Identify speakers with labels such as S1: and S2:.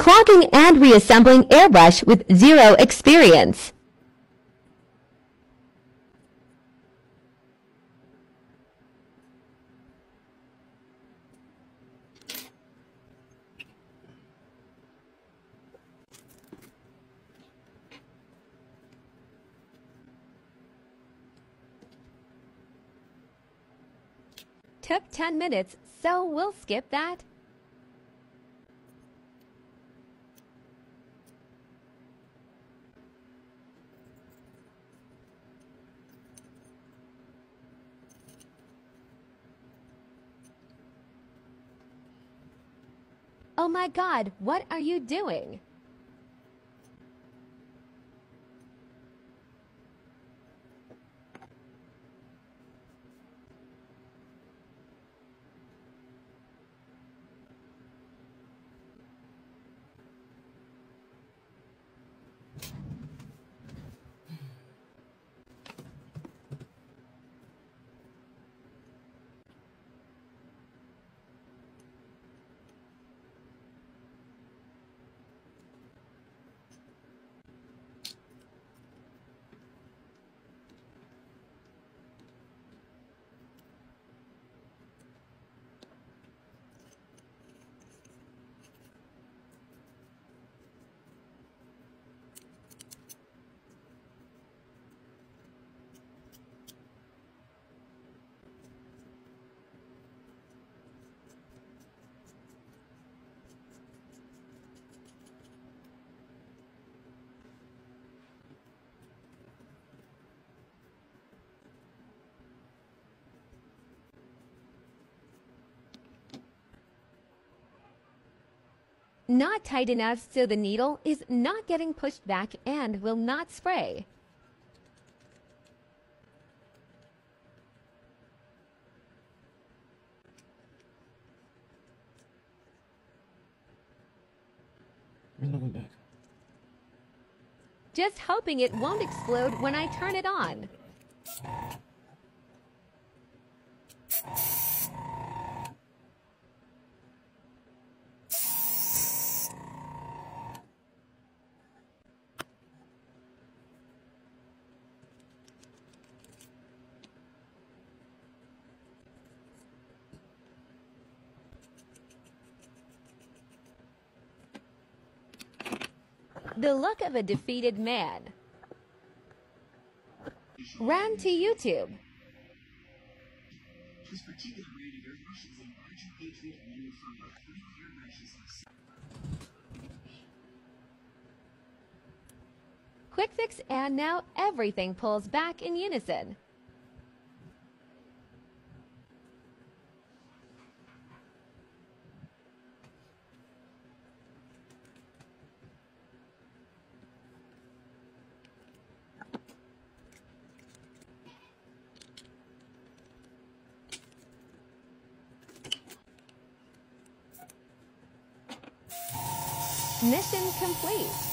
S1: unclogging and reassembling airbrush with zero experience. Took 10 minutes, so we'll skip that. Oh my god, what are you doing? Not tight enough so the needle is not getting pushed back and will not spray. Just hoping it won't explode when I turn it on. The look of a defeated man. Ran to YouTube. Quick fix and now everything pulls back in unison. Mission complete.